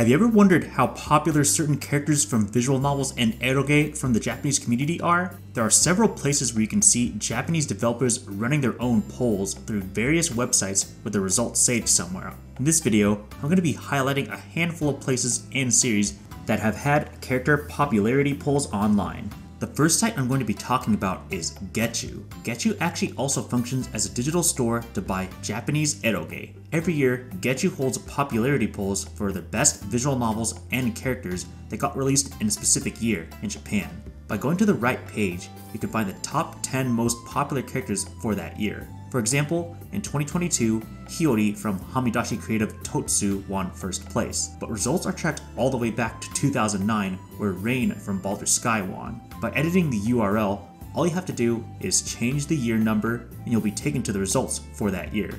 Have you ever wondered how popular certain characters from visual novels and eroge from the Japanese community are? There are several places where you can see Japanese developers running their own polls through various websites with the results saved somewhere. In this video, I'm going to be highlighting a handful of places and series that have had character popularity polls online. The first site I'm going to be talking about is Getchu. Getchu actually also functions as a digital store to buy Japanese eroge. Every year, Getchu holds popularity polls for the best visual novels and characters that got released in a specific year in Japan. By going to the right page, you can find the top 10 most popular characters for that year. For example, in 2022, Hiyori from Hamidashi Creative Totsu won first place, but results are tracked all the way back to 2009 where Rain from Baldr Sky won. By editing the URL, all you have to do is change the year number and you'll be taken to the results for that year.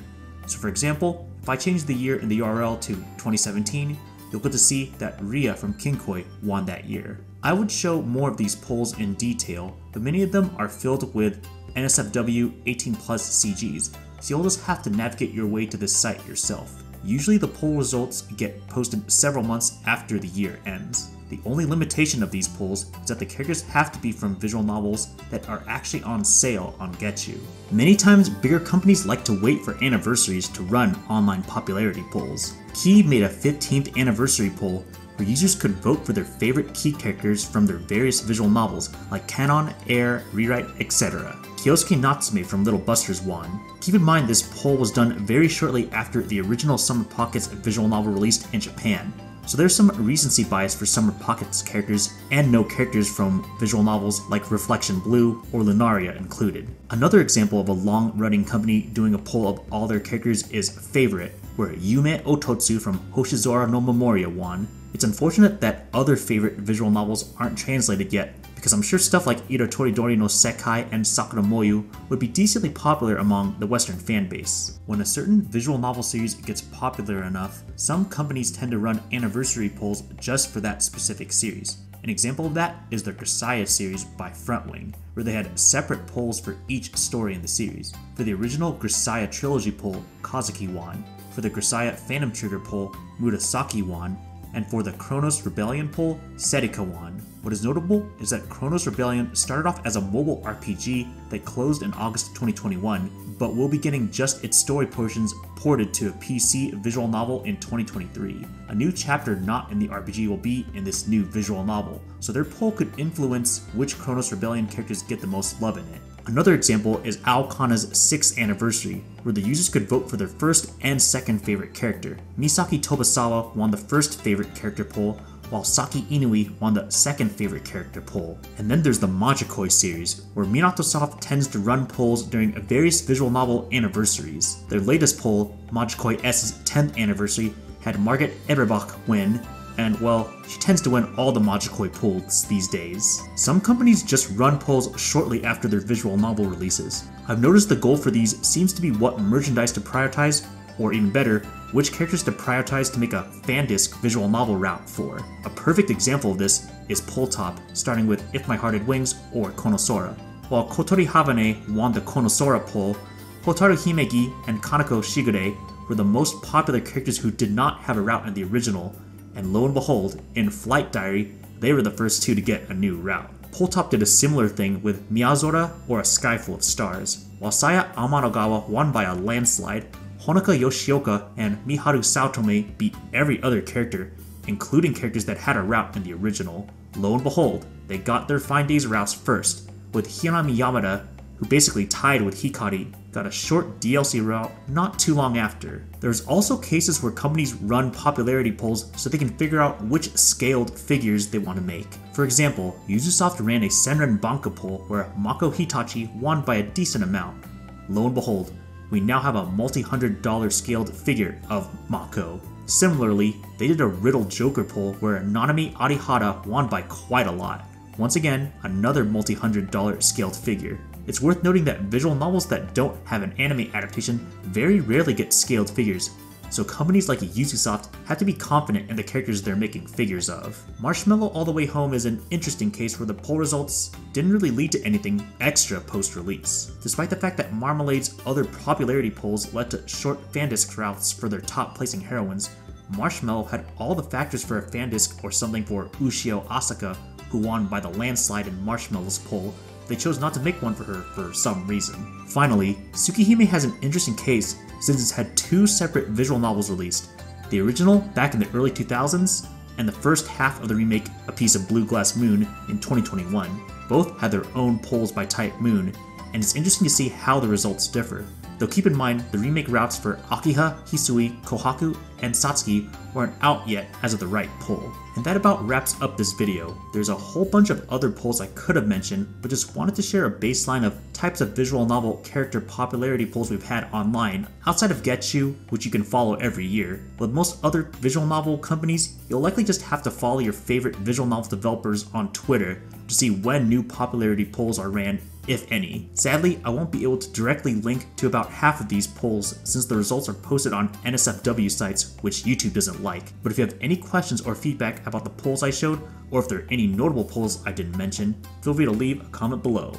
So for example, if I change the year in the URL to 2017, you'll get to see that Ria from Kinkoi won that year. I would show more of these polls in detail, but many of them are filled with NSFW 18 plus CGs, so you'll just have to navigate your way to this site yourself. Usually the poll results get posted several months after the year ends. The only limitation of these polls is that the characters have to be from visual novels that are actually on sale on Getchu. Many times, bigger companies like to wait for anniversaries to run online popularity polls. Key made a 15th anniversary poll where users could vote for their favorite key characters from their various visual novels like Kanon, Air, Rewrite, etc. Kyosuke Natsume from Little Busters won. Keep in mind this poll was done very shortly after the original Summer Pockets visual novel released in Japan, so there's some recency bias for Summer Pockets characters and no characters from visual novels like Reflection Blue or Lunaria included. Another example of a long-running company doing a poll of all their characters is Favorite, where Yume Ototsu from Hoshizora no Memoria won. It's unfortunate that other favorite visual novels aren't translated yet, because I'm sure stuff like Iro Toridori no Sekai and Sakura Moyu would be decently popular among the Western fanbase. When a certain visual novel series gets popular enough, some companies tend to run anniversary polls just for that specific series. An example of that is the Grisaia series by Frontwing, where they had separate polls for each story in the series. For the original Grisaia trilogy poll, Kazuki won. For the Grisaia Phantom Trigger poll, Murasaki won. And for the Chronos Rebellion poll, Serika won. What is notable is that Chronos Rebellion started off as a mobile RPG that closed in August 2021, but will be getting just its story portions ported to a PC visual novel in 2023. A new chapter not in the RPG will be in this new visual novel, so their poll could influence which Chronos Rebellion characters get the most love in it. Another example is Aokana's 6th anniversary, where the users could vote for their first and second favorite character. Misaki Tobisawa won the first favorite character poll, while Saki Inui won the second favorite character poll. And then there's the Majikoi series, where Minato Soft tends to run polls during various visual novel anniversaries. Their latest poll, Majikoi S's 10th anniversary, had Margit Eberbach win, and well, she tends to win all the Majikoi polls these days. Some companies just run polls shortly after their visual novel releases. I've noticed the goal for these seems to be what merchandise to prioritize, or even better, which characters to prioritize to make a Fandisc visual novel route for. A perfect example of this is Top, starting with If My Heart Had Wings or Konosora. While Kotori Habane won the Konosora poll, Hotaru Himeki and Kanako Shigure were the most popular characters who did not have a route in the original, and lo and behold, in Flight Diary, they were the first two to get a new route. Pulltop did a similar thing with Miazora or A Sky Full of Stars. While Saya Amanogawa won by a landslide, Honoka Yoshioka and Miharu Saotome beat every other character, including characters that had a route in the original. Lo and behold, they got their Fine Days routes first, with Hiraami Yamada, who basically tied with Hikari, got a short DLC route not too long after. There's also cases where companies run popularity polls so they can figure out which scaled figures they want to make. For example, Yuzusoft ran a Senren Banka poll where Mako Hitachi won by a decent amount. Lo and behold, we now have a multi-hundred dollar scaled figure of Mako. Similarly, they did a Riddle Joker poll where Nanami Arihara won by quite a lot. Once again, another multi-hundred dollar scaled figure. It's worth noting that visual novels that don't have an anime adaptation very rarely get scaled figures, so companies like Yuzusoft have to be confident in the characters they're making figures of. Marshmallow All the Way Home is an interesting case where the poll results didn't really lead to anything extra post-release. Despite the fact that Marmalade's other popularity polls led to short Fandisc routes for their top placing heroines, Marshmallow had all the factors for a fan disc or something for Ushio Asaka, who won by the landslide in Marshmallow's poll, they chose not to make one for her for some reason. Finally, Tsukihime has an interesting case since it's had two separate visual novels released. The original back in the early 2000s, and the first half of the remake A Piece of Blue Glass Moon in 2021. Both had their own polls by Type Moon, and it's interesting to see how the results differ. Though keep in mind, the remake routes for Akiha, Hisui, Kohaku, and Satsuki weren't out yet as of the right poll. And that about wraps up this video. There's a whole bunch of other polls I could have mentioned, but just wanted to share a baseline of types of visual novel character popularity polls we've had online, outside of Getchu, which you can follow every year. With most other visual novel companies, you'll likely just have to follow your favorite visual novel developers on Twitter to see when new popularity polls are ran if any. Sadly, I won't be able to directly link to about half of these polls since the results are posted on NSFW sites, which YouTube doesn't like. But if you have any questions or feedback about the polls I showed, or if there are any notable polls I didn't mention, feel free to leave a comment below.